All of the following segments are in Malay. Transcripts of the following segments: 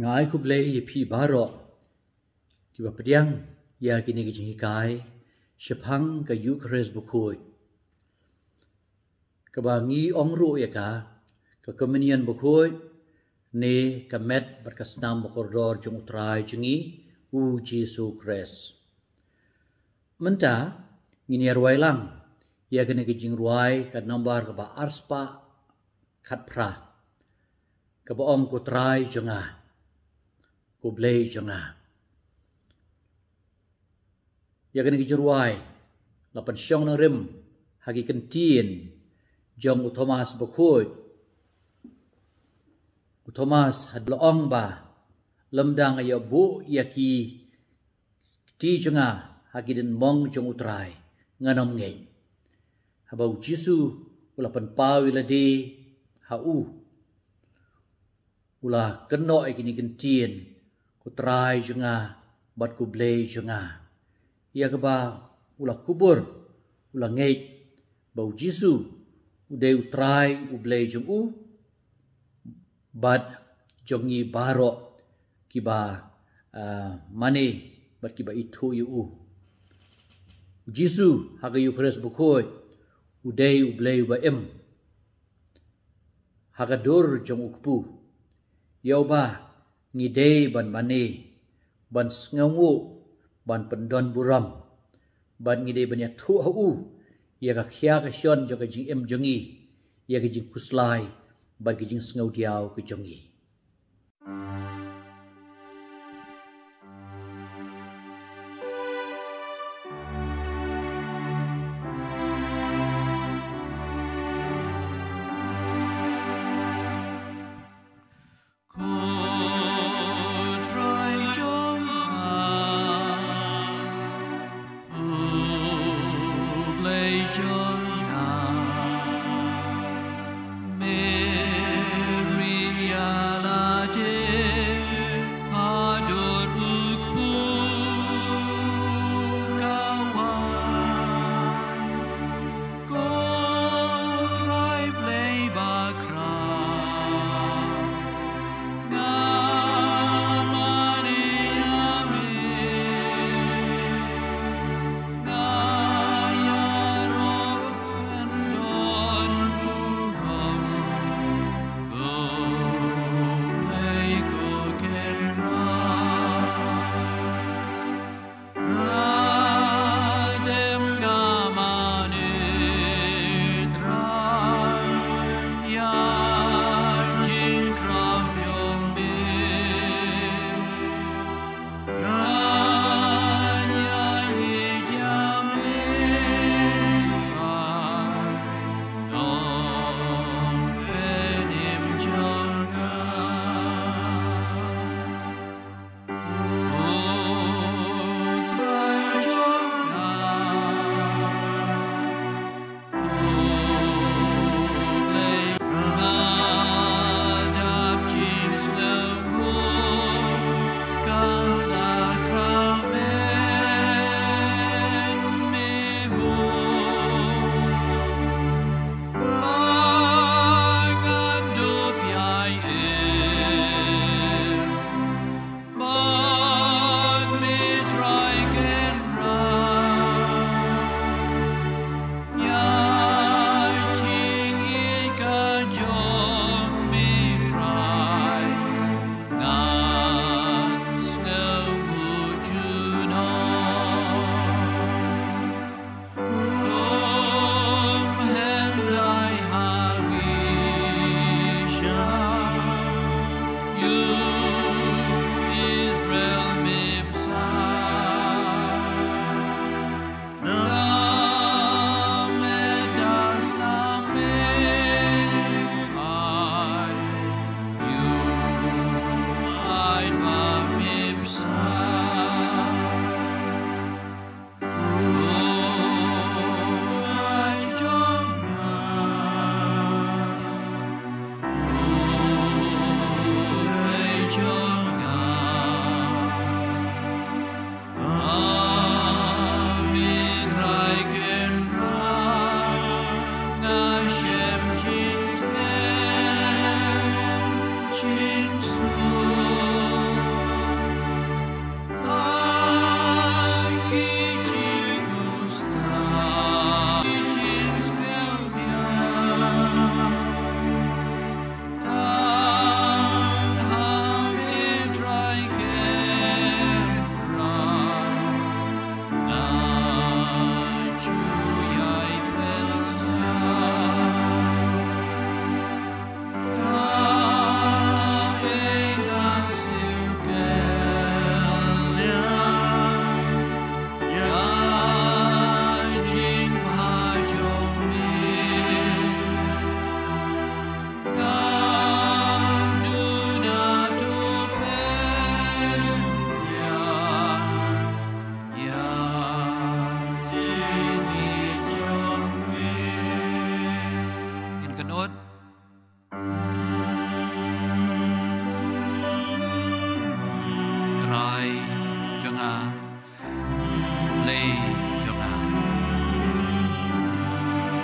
ngai ku ble ye phi baro ki ba pdiang ya ki ni ki kai shphang ka yu khres bu khoi ka ba ngi ong ru ya ka? Ka communion bu khoi ne ka met bar ka snam bu kordor jung utrai jungi u jesu kres menta ngini arwai lang ya kene ki jing ruai ka nambar ka ba arspa khat pra. Ka ba om ku trai junga ku blei junga ya kene ki jing ruai la pan syong na rim hagi kentien jong u thomas bu khoi u thomas had lo ong ba lemdang ya bu ya ki ti junga hagi den mong jong utrai nganom ngei. Habau jisu ula pan pau ila de ha u. Ula keno ai kini ku trai junga bat ku blei junga ia ke ba ula kubur ula ngei bau jisu. U de u u blei jung u bat jongi baro ki ba uh, mane bat ki ba itu yu u. Jisu haga yu kres bukhoi udai ublei ba em. Haga dor jong ukpu yau ba ngi dei ban mane ban sngawu ban pendon buram. Ban ngi dei ban ya thu hu ya ga khia ga shon jo ga jing em jongi ya ga jing kuslai ban ga jing sngaw diaw ga jongi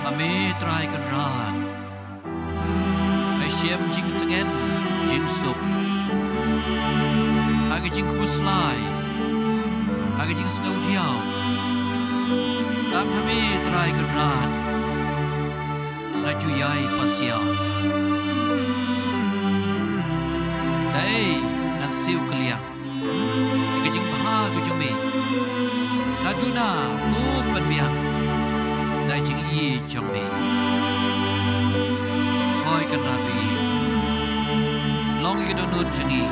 Kami try kan ran. Ai siam jing tengen jing sup. Agi jing kuslai. Agi jing sengau diau. Tam kami try kan ran. Ngaju yai pasiau. Dai nan siu keliang. Agi jing bah gujung mi. Ngaju na tu penbiang. Dai jing i chong mi. Hoi kan rabi. Long i donut jengi.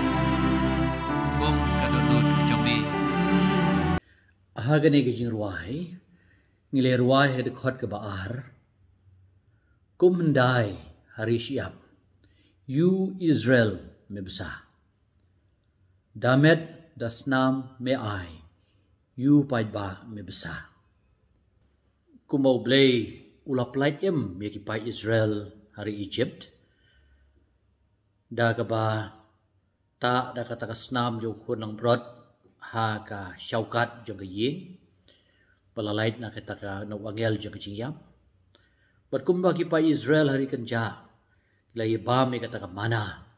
Gom ka donut ke chong mi. Hagane ke jing ruai. Ngile ruai he de khot ke baar. Kum ndai hari siap. You Israel me besa. Damet dasnam me ai. You pai ba me besa. Kumau blay ulap light em me ki pai Israel hari Egypt. Da ka ba ta da ka ta ka snam jo khun nang brot ha ka shaukat jo ka yin. Palalait na ka ta ka no wangel jo ka jingyam. But kumba ki pai Israel hari kan ja. Kila ye ba me ka ta ka mana.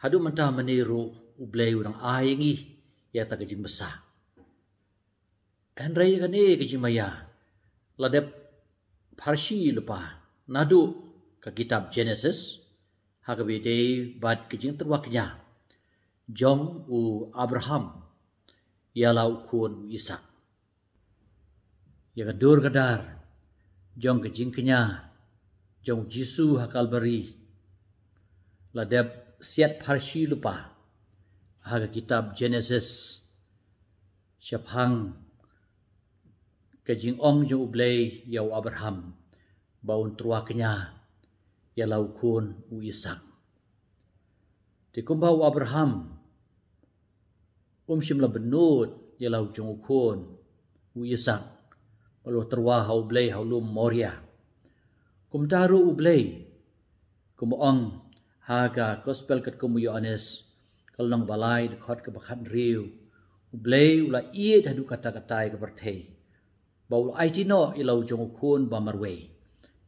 Hadu manta maniru ublay urang ayengi ya ta ka jing besa. Henry ka ni ka. Ladep parshi lupa nadu ka kitab Genesis hagabi de bad kijing terwaknya jong u Abraham yalau kun u Ishak. Ya kadur kadar jong kijing kenya jong Jisu hakalbari ladep siat parshi lupa haga kitab Genesis syapang kajing ong jo ublay yaw Abraham baun truwa kanya yalau kun u Isak. Di kumbaw Abraham um simla benut yalau jong kun u Isak walau truwa ha ublay ha ulum Moria. Kum taru ublay kum ong haga gospel kat kum Yohanes kalnang balay dekat ke bakat riu ublay ula iye dadu kata-katai ke bertei baul ai ti no i lau jong khun ba marwe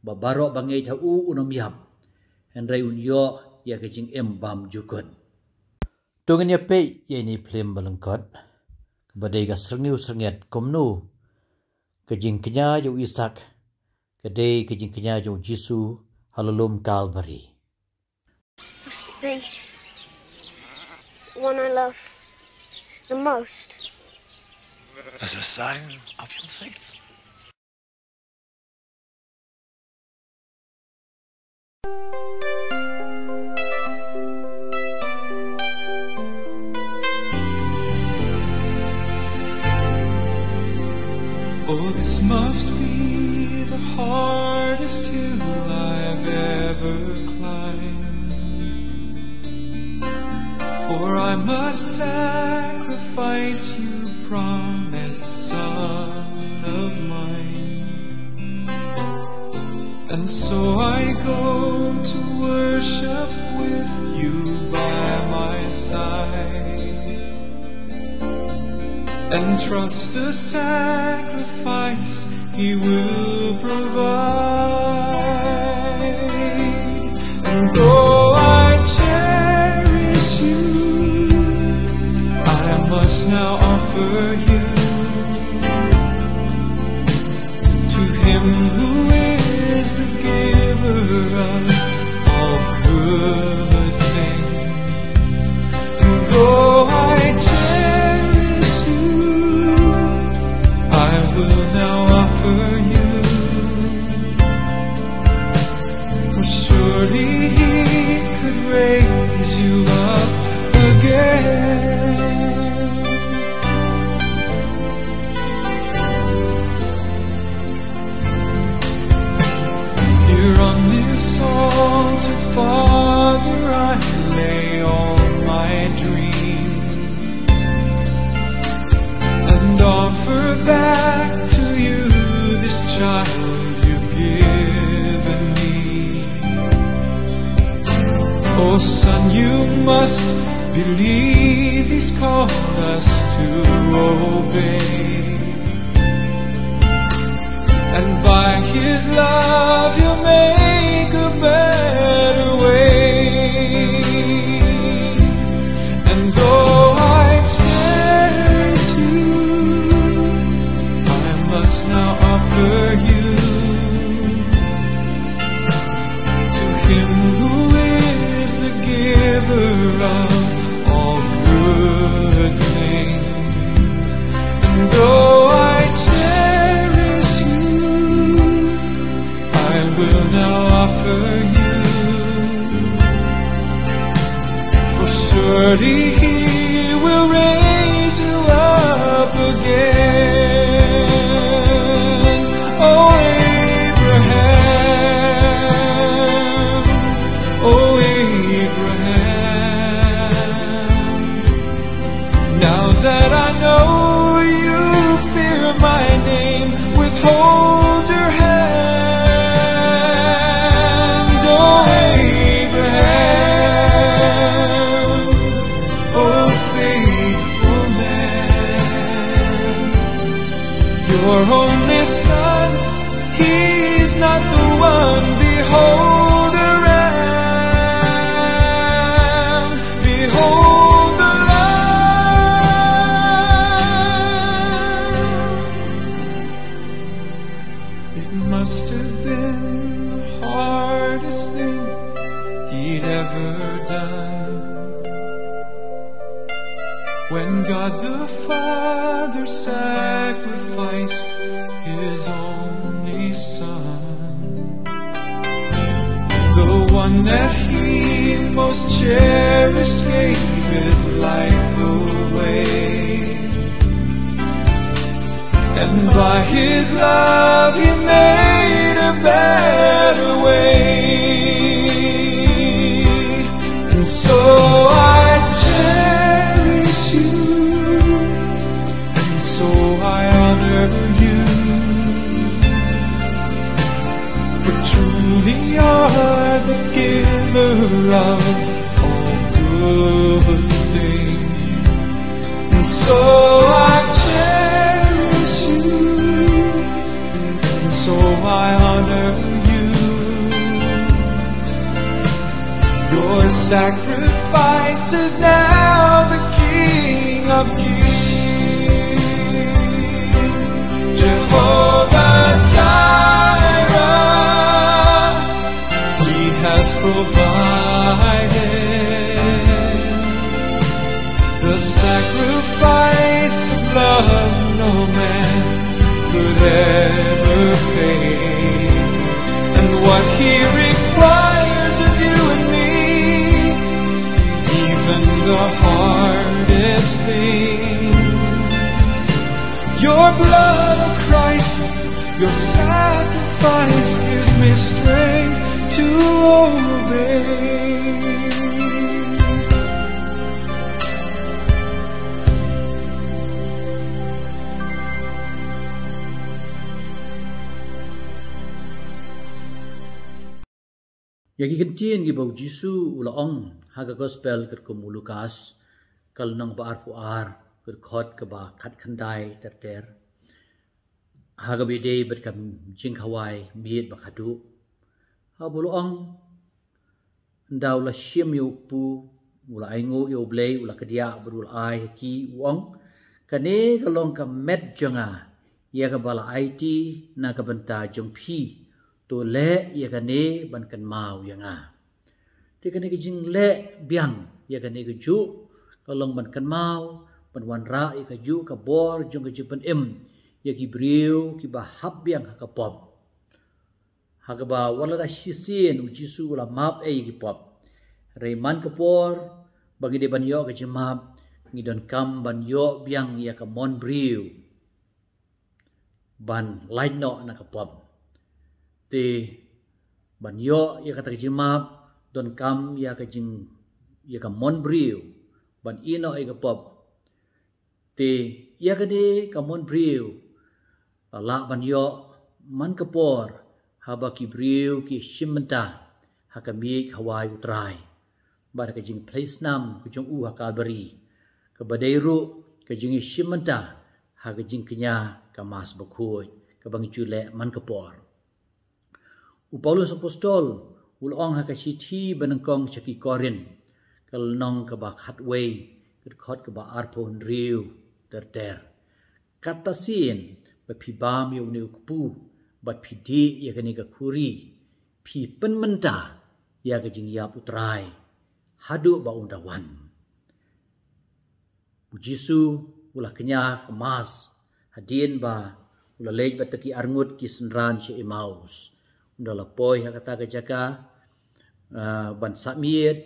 ba baro ba ngei tha u unom yam en rai un yo ya ke jing em bam jukun tungen ya pe ye ni plim balang kot. Ba dei ga srngiu srnget komnu ke jing knya yu isak ke dei ke jing knya yu jisu halalum must be one I love the most. as a sign of your faith. This must be the hardest hill I've ever climbed. For I must sacrifice you, promised son of mine. And so I go to worship with you by my side and trust a sacrifice he will provide. And though I cherish you, I must now offer you to him who is the giver of so I cherish you, and so I honor you. For truly you are the giver of all good things. And so sacrifice is now the King of Kings. Jehovah Jireh, He has provided the sacrifice of love no man could ever pay. And what He the hardest things. Your blood, O Christ, your sacrifice gives me strength to obey. Yagi kentien gi bau Jisu ula haga gospel ker kum Lukas kal nang ba ar pu ar ker khot ke ba khat khandai ter ter. Haga bi dei bet kam jing khawai miet ba khadu ha bulu ong. Ndau la shiem yo pu ula ai ngo yo blei ula kedia berul ai ki wong kane kalong ka met janga ya ka bala IT na ka banta jong phi to le ya ka ne ban kan mau ya nga ti ka ne ki jing le biang ya ka ne ki ju ka long ban kan mau ban wan ra ya ka ju ka bor jong ka ju ban em. Ya ki briu ki ba hab biang ka pop. Ha ka ba wala da shi sien u ji su la map e ki pop. Re man ka por bagi de ban yo ka ji map. Ngi don kam ban yo biang ya ka mon briu ban lain no na ka pop ti ban yo ya kata ji map don kam ya ka jing ya ka mon ban ino ka pop. Ti ya ka de ka mon briu. La ban yo man ka por. Ha ba ki briu ki shimanta ha ka mi utrai. Ba ka jing place nam ku jong u ha ka bari ka badai ru ka jing kenya ka mas ba khoi ka bang jule man kapor u paulus apostol ul ong ha chi thi banangkong chaki korin. Kal nong ka ba khat wei kat khot ka ba arpon riu ter ter kata sin ba phi bam yu ne ku bat phi di ya ka ni ka khuri phi pen menta ya ka jing ya putrai hadu ba undawan Jisu ulah kenya kemas. Hadien ba ulah lej bataki arngut ki senran si Emmaus undala poi ha kata ka jaka uh, ban samiet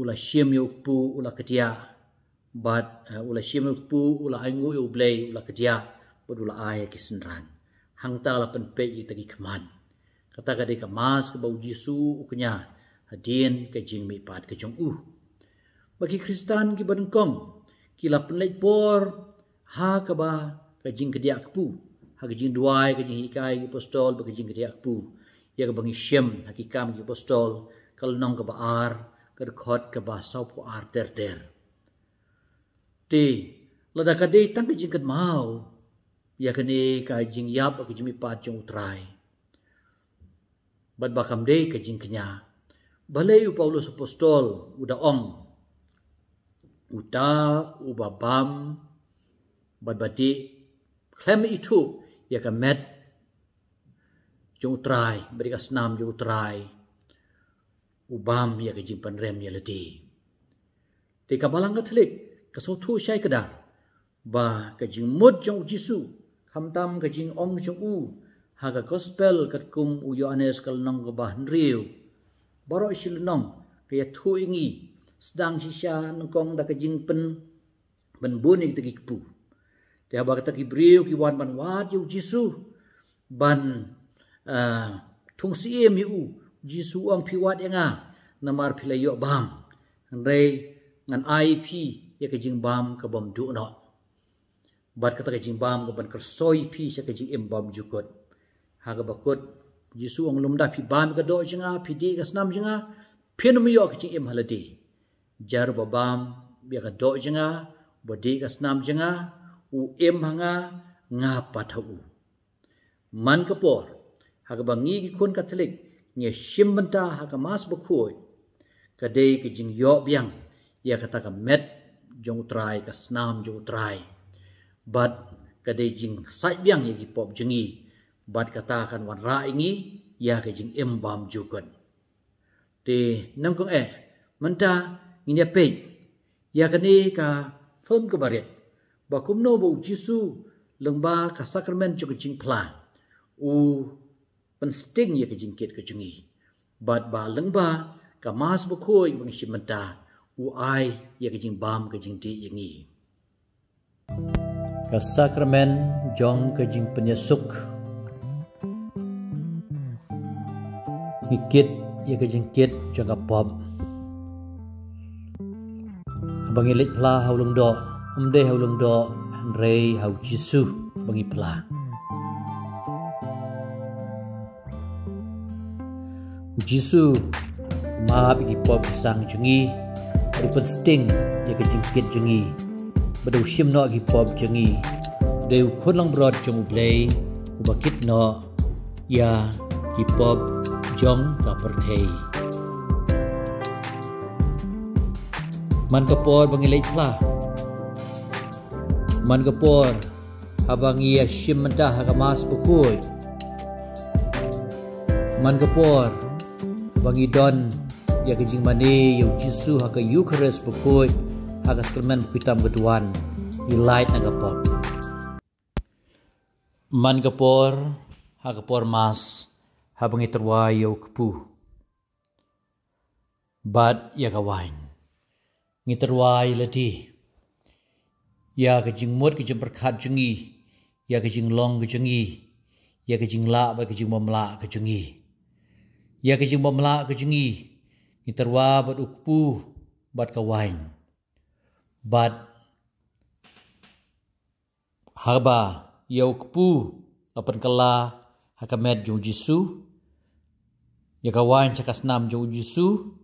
ulah shim yu pu ulah ketia. Bat uh, ulah shim yu pu ulah aingu yu blay ulah ketia. Bud ulah ai ki senran. Hang ta la pen pe i taki keman. Kata ka de ka mas ke bau Jisu uknya hadien ke jing mi pat ke jong u bagi Kristen ki badengkong kila penlai por ha ka ba ka jing ke dia pu ha ka jing duai ka jing ikai ki apostol ba ka jing ke dia pu ya ka bangi shem ha ki apostol kal nong ka ba ar ka khot ka ba sau pu ar ter ter. Ti lada ka de tang ka jing ka mau. Ya ka ne ka jing yap ka jing mi pa utrai. Bad ba kam de ka jing kenya. Balai u paulus apostol uda ong uta ubabam badbati klem itu ya ka met. Jung trai beri ka snam jung trai ubam ya ka jimpan rem ya leti te ka balang so thu shai ka da ba ka jing mot jung jisu. Kham tam ka jing ong jung u. Ha ka gospel kat kum u yohanes kal nong ka ba riu baro shil nong ka ya thu ingi. Sedang sisa nengkong dak jing pen. Ben bunik tegi pu dia ba kata kibriu ki wan ban wat yu jisu ban uh, tung si em yu jisu ang pi wat nga namar pi yo bam. Re ngan ip ya ke jing bam ka bom du no bat kata ke jing bam ka ban ker pi sa ke jing em bam jukot ha ga bakot jisu ang lumda pi bam ka do jinga pi di ka snam jinga pin mi yo ke jing em haladi. Jar babam bia ka do jenga bodi ka snam jenga u em hanga nga pathu man ka por ha ka bangi ki kun katolik nye shimbanta ha ka mas bukhoi ka dei ki jing yo biang ya ka ta ka met jong trai ka snam jong trai. But ka dei jing sai biang ye ki pop jengi but ka ta kan wan ra ingi ya ka jing em bam jukan te nang kong e manta ini apa? Ya kini ka film ke barat. Bakum no bau Jisu lengba ka sakramen juga jing plan. U pensting ya ke jingkit ke jengi. Bat ba lengba ka mas bukoi bang shimenta. U ai ya ke jing bam ke jing di yangi. Ka sakramen jong ke jing penyesuk. Nikit ya ke jingkit jaga bom bangi lit pla haulung do umde haulung do rei hau jisu bangi pla jisu ma bi pop sang jungi rupet sting ya ke jingkit jungi badu shim no gi pop jungi de khon lang brod jung blei ubakit no ya gi pop jong ka perthei Man kepor bangilai plah. Man kepor abang ia shim mentah mas pukul. Man kepor bangi don ya kejing mani yang jisu haka Eucharist pukul haka skelmen kuitam ketuan i light naga pop. Man kepor haka por mas habangi terwai yau kepuh. Bad ya kawain ngi terwai lati ya ke jing mot ke jing perkhat jengi. Ya ke jing long ke jengi. Ya ke jing la ba ke jing bom la ke jengi. Ya ke jing bom la ke jengi. Ngi terwa bat ukpu bat ka wain bat haba ya ukpu lapan kala hakamet jung jisu. Ya ka wain cakas nam jung jisu.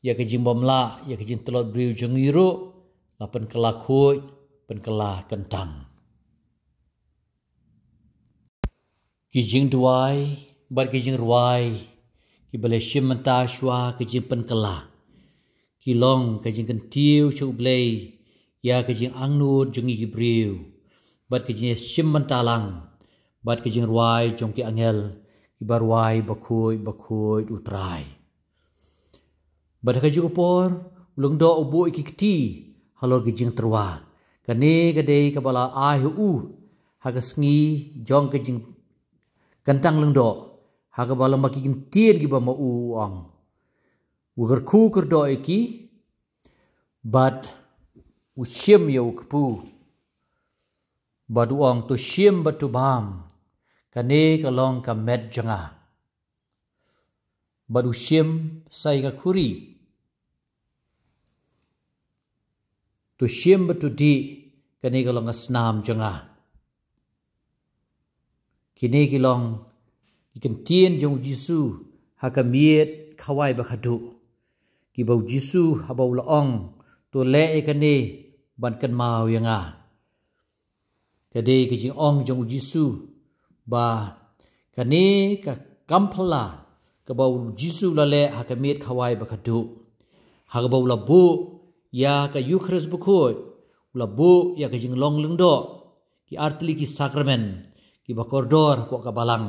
Ya ke jim bomla ya ke jim telot briu jeng iru. Lapan kuy pen kela kentang ki jing duai bar ki jing ruai ki bale shim manta shwa ki jing pen kala ki long ki jing kan tiu chu blei ya ki jing ang nu jung ki briu. Bat ki jing shim manta lang bat ki jing ruai jong ki angel ki bar ruai bakoi bakoi utrai. Bat ka jing por lung do ubu ki kti halor ki jing terwa kane ka dei ka bala ai hu ha ka sngi jong ka jing kantang lung do ha ka bala maki kin tien ki ba ma u ang. U gar khu ker do ki bat u shim yo kpu bat u ang to shim bat tu bam kane ka long ka met janga bat u shim sai ka khuri. Tu shim ba tu di kani ka long asnam janga kini ki long ikan tien jong jisu ha ka miet khawai ba khadu ki bau jisu ha bau la ong to le e kani ban kan mau yanga kade ki jing ong jong jisu ba kani ka kampala ka bau jisu la le ha ka miet khawai ba khadu ha ka bau la bu ya ka eucharist bukhoi ula bu ya ka jing long leng do ki artli ki sakramen ki ba kordor ko ka balang.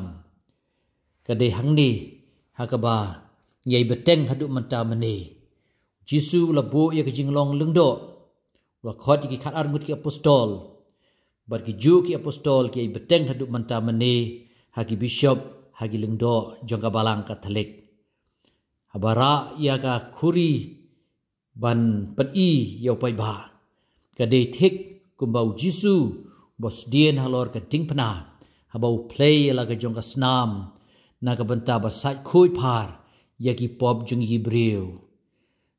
Ka de hangni ha ba beteng hadu manta mani jisu ula bu ya ka jing long leng do ula khot ki khat ar ngut ki apostol. Bar ki ju ki apostol ki beteng hadu manta mani ha ki bishop ha ki leng do jong balang ka thalik habara ya ka khuri ban pan i yau pai ba ka de thik kum bau jisu bos dien halor ka ting pana ha bau play la ka jong ka snam na ka banta ba sai khoi par ya ki pop jung hi breu.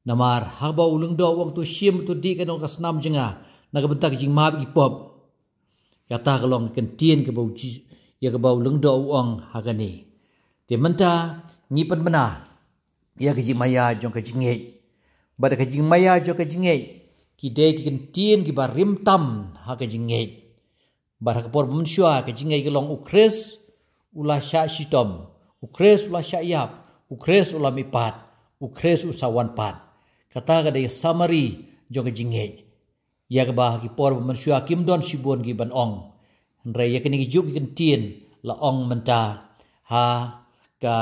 Namar ha bau lung do wang tu shim tu di ka nong ka snam jinga na ka banta ka jing ma ki pop. Ka ta ka long kan tien ka bau ji ya ka bau lung do wang ha ka ni. Te manta ni mana ya ka ji maya jong ka jing bada ka jing maya jo ka jing ki de ki kin tien ki ba rim tam ha ka jing bar ka por bum shua ka jing ki long ukres ula sha shitom ukres ula sha yap. Ukres ula mi pat. Ukres usawan pat. Kata ka de summary jo ka jing ya ka ba ki por bum shua kim don shibon ki ban ong. Re ya kini ki juk ki kin tien la ong menta ha ka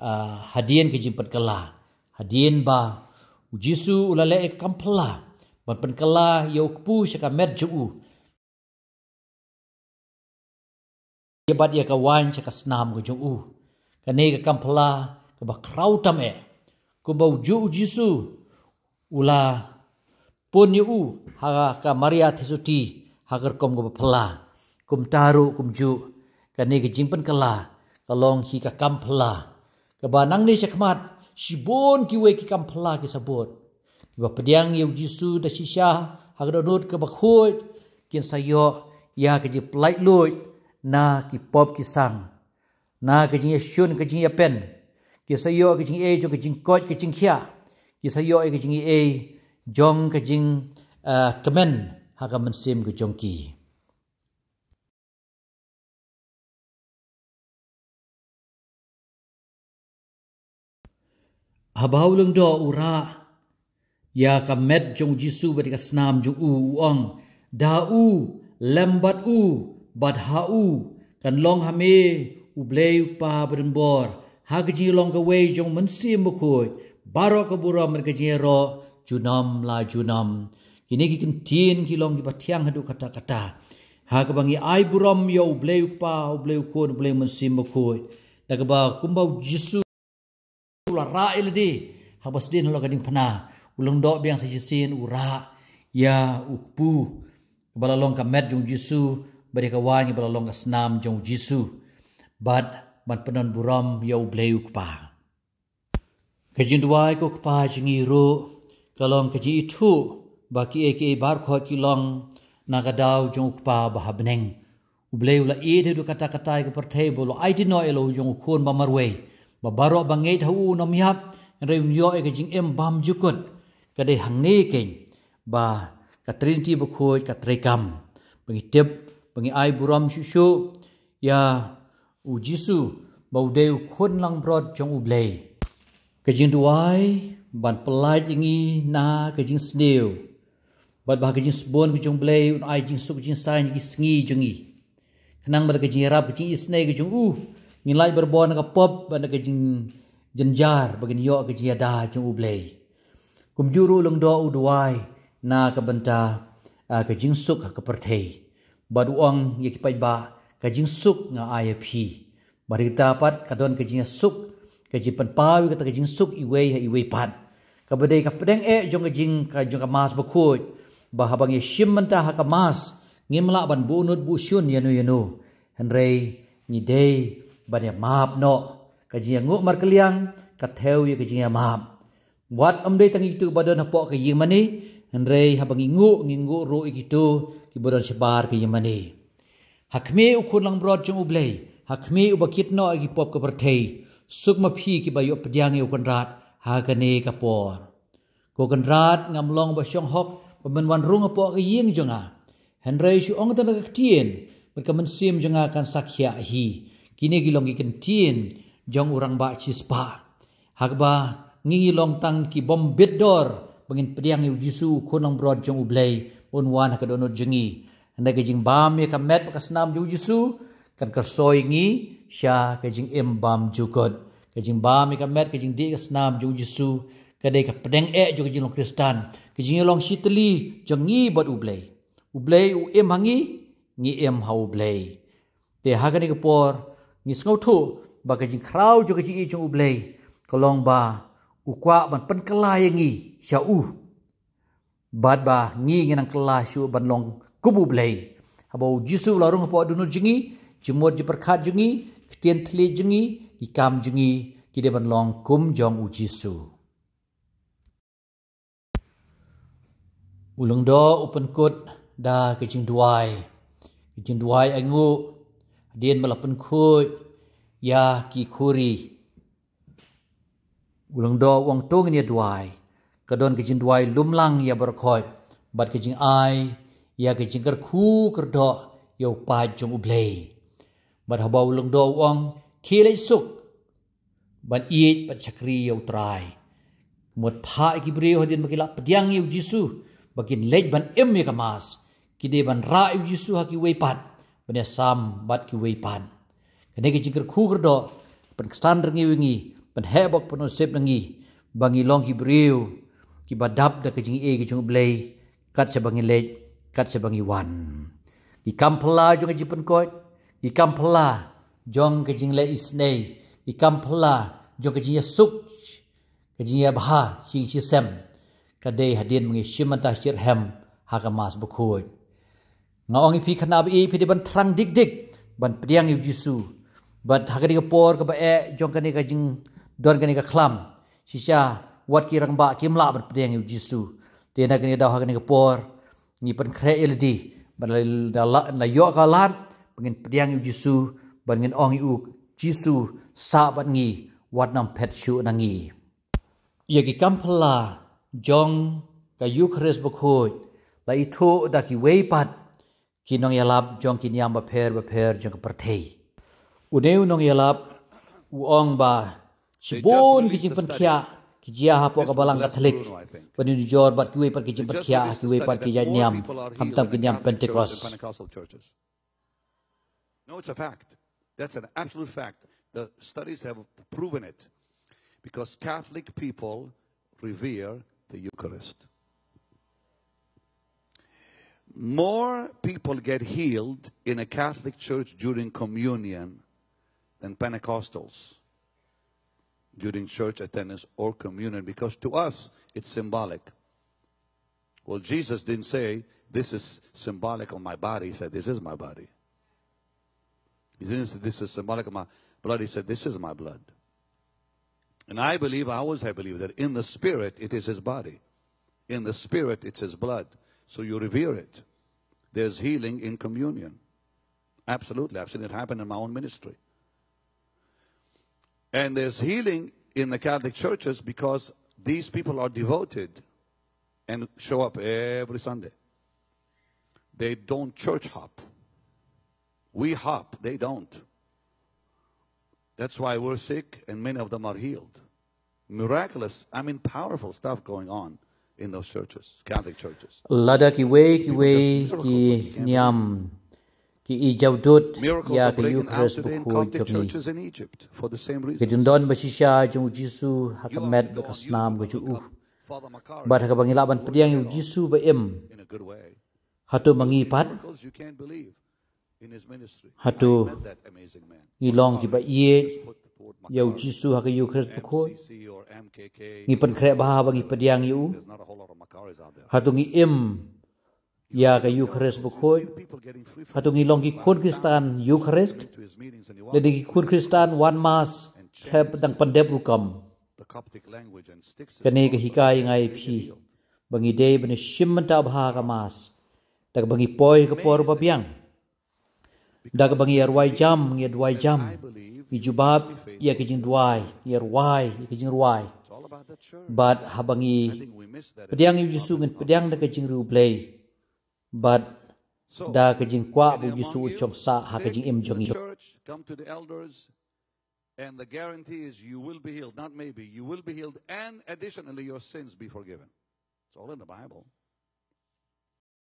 uh, hadien ki jimpat kala hadien ba Jisu ulale ek kampla ban pen kala yo kpu shaka met ju ye bad ye ka wan shaka snam go ju ka ne ka kampla ka ba krau tam e ku ba ju Jisu ula pun yu ha ka Maria thesuti ha gar kom go phala kum taru kum ju ka ne jingpan kala ka long hi ka kampla ka ba nang ne shakmat Sibon ki we ki kam phla ki sabot. Ki ba pediang ye Jisu da shisha hagro not ka bakhoi kin sayo ya ka ji plai loy na ki pop ki sang. Na ka ji shun ka ji ya pen. Ki sayo ka ji e jo ka ji kot ka ji khia. Ki sayo e ka ji e jong ka ji kamen ha ka man sim ka jong ki. habau lung do ura ya ka met jong jisu bet ka snam ju u ong da u lambat u bad ha u. Kan long ha me u blei pa bren bor ha ka ji long ka wei jong mun sim bu khoi baro ka bura mer ka ji ro ju nam la ju nam kini ki kin tin ki long ki pathiang hadu kata kata ha ka ai buram yo blei pa u blei ko u blei mun bu khoi da ka ba kumbau jisu la ra il di. Habas din lo kading pana ulung do biang sa jisin ura ya ukpu. Bala long ka met jong jisu bari ka wani bala long ka snam jong jisu. Bad man panon buram yo bleu pa ka jin duai ko pa jingi ro ka long ka ji thu ba ki e bar kho ki long na ka daw jong pa ba habneng ubleu la e de kata kata ka per table ai di no elo jong khon ba marwei. Ba baro ba ngei thu nom yap re yo e ke jing em bam jukut ka de hang ne ke ba ka trinity bu khoi ka tre kam bangi tip bangi ai buram shu shu ya u jisu bau deu khun lang brod jong u blei ke jing duai ban pelai ingi na ke jing sneu bat bah ke jing sbon ke jong blei un ai jing suk jing sai ni sngi jong i kenang bar ke jing rap ke jing isnei ke jong u ngi lai berbon ke pop ban ke jing jenjar bagin yo ke jing da jong u blei kum juru long do u duai na ke benta ke jing suk ke perthei bad uang ye ki ba ke jing suk nga ai phi Bari kita dapat kadon ke jing suk ke jing pan pawi kata ke jing suk iwe ha iwe pan. Ka bedai ka pedeng e jong ke jing ka jong ka mas bakut. Bah bang ye shim mentah ha ka mas ngimla ban bunut bu shun yanu yanu. Henry ni day ban ya map no ka jing ngu mar keliang ka theo ye ke jing ya map. Buat am day tangi tu badan hapok ke jing mani Henry ha bang ngu ngingu ru ikitu ki badan sebar ke jing mani. Hakme ukun lang brod jong ublei hakmi ubakit no agi pop ka berthei sukma phi ki bayo pdyang e rat ha ka ne ka por. Ko kan rat ngam long ba shong hok pamen wan rung apo ka ying jonga henrei shu ong ta ka tien ber ka men sim jonga kan sakhya hi. Kini gi long gi kan tien jong urang ba chi spa ngi long tang ki bom bit dor bangin pdyang e jisu khonong brod jong ublei. On wan ka donot jengi. Anda kejing bam ya kamet pakas nam ju Yesu kan kersoi ngi sha ke jing em bam ju god ke jing bam ka met ke jing di ka snam ju yesu ke de ka pedeng e ke jing long kristan. Ke jing long shitli jong ngi bot ublei. Ublei u em hangi ngi em ha ublei. Te ha ka ni ka por ngi sngo thu ba ke jing krau ju ke jing i jong ublei. Ko long ba u kwa ban pen kala ngi sha u. Bad ba ngi ngi nang kala shu ban long kubu blei. Habo jisu larung po dunu jingi jumur ji perkhat jungi ketien thli jungi ikam jungi kide ban long kum jong u jisu ulung do open kut da ke jing duai. Jing duai angu dien bala pen khoi ya ki khuri ulung do wong tong ni duai. Kadon ke jing duai lumlang ya berkhoi. Bat ke jing ai ya ke jing ker khu ker do yo pa jong u blei ban habau lung do wang khi lấy suk. Ban iet ban chakri yau trai mot pha ki bri ho din bakila pdiang yu jisu bakin lej ban em me kamas. Ki de ban ra yu jisu ha ki wei pan. Ban ya sam bat ki wei pan. Kene ki jingker khu do ban stan ringi wingi ban he bok pan sep ngi bangi long ki bri ki badap da ki jing e ki jung blei kat se bangi lej kat se bangi wan. Ki kampla jung ji pen koit ikam pela jong ke jing le isnei ikam pela jong ke jing suk ke jing ya bha chi chi sem. Ka dei hadin mngi shimanta shir hem ha ka mas bu khoi nga ong phi khana bi phi ban thrang dik dik ban priang yu jisu bat ha ka por ka ba e jong ka ni ka don ka ni ka khlam si sha wat ki rang ba kim la ban priang yu jisu te na ka ni da ha ka por ni pan khre eldi ban la na yo ka lat bangin pediang yu jisu bangin ong yu jisu sa bat ngi wat nam pet shu na ngi. Ye ki kampala jong ka yu khres bu khoi la i tho da ki wei pat. Ki nong yalap jong ki nyam ba pher ba pher jong ka parthei u nong yalap u ong ba sibon ki jing pan khia ki jia ha po ka balang katolik pani ni jor bat ki wei pat ki jing pan khia ki wei pat ki ja nyam ham tam ki pentecost No, it's a fact. That's an absolute fact. The studies have proven it. Because Catholic people revere the Eucharist. More people get healed in a Catholic church during communion than Pentecostals during church attendance or communion because to us it's symbolic. Well, Jesus didn't say, This is symbolic of my body. He said, This is my body. He didn't say this is symbolic of my blood. He said, This is my blood. And I believe, I always have believed that in the spirit it is his body. In the spirit it's his blood. So you revere it. There's healing in communion. Absolutely. I've seen it happen in my own ministry. And there's healing in the Catholic churches because these people are devoted and show up every Sunday. They don't church hop. We hop, they don't. That's why we're sick and many of them are healed. Miraculous, I mean, powerful stuff going on in those churches, Catholic churches. lada ki we ki we ki i jau dut Miracles ya ki breaking out Eucharist today in bu Coptic chok ni churches in Egypt for the same ki reason. dun don ba shi sha jung Jisu ha ka met ba ka snam ga ju u Father Makar, ba ka bangi laban pediang yu Jisu ba way. hatu mangi pat Miracles you can't believe in his ministry. Hatu- I met that amazing man. ngi long ki ba ye Put the word yau Makar, Jisu ha ka Eucharist bu khoi MCC or MKK. ngi pan kre ba ha ba ngi pediang yu Makaris out there. hatu ngi em ya ka Eucharist bu khoi People getting free from hatu ngi long ki khun Kristan Eucharist. Le di khun Kristan one mass khep dang pandep ru kam the Coptic language and sticks it kani ka hikai ngai phi bangi dei bani shimmanta bha ka mas tak bangi poi ka por ba biang dak bangi arwai jam ngi dwai jam. I jubab ya ki jing dwai ya rwai ya ki jing rwai but ha I bangi think we miss that. pediang yu jisu ngan pediang da ka jing ru play but da ka jing kwa bu among you chong sa ha ka jing jong yo come to the elders, and the guarantee is you will be healed. Not maybe, you will be healed, and additionally, your sins be forgiven. It's all in the Bible.